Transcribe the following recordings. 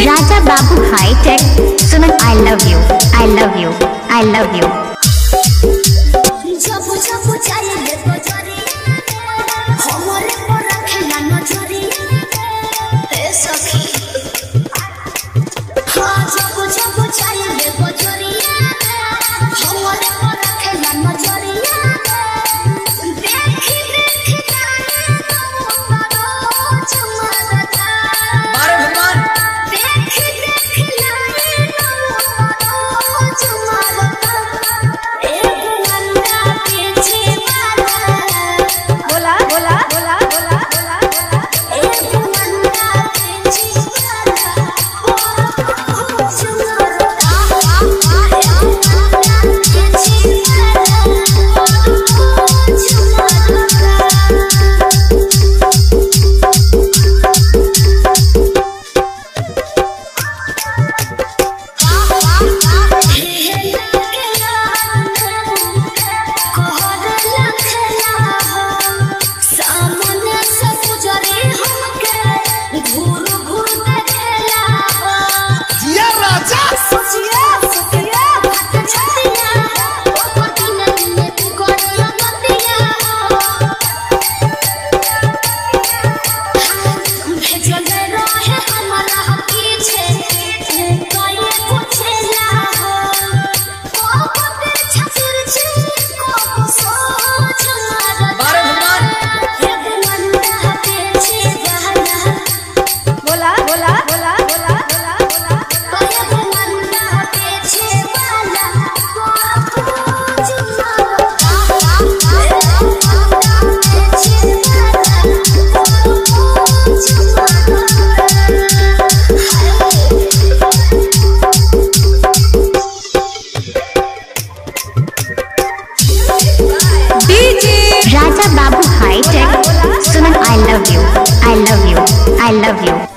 Raja Babu High Tech. Suman, I love you. I love you. I love you. Tech, Suman, I love you. I love you. I love you.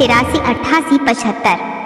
तिरासी अट्ठासी पचहत्तर।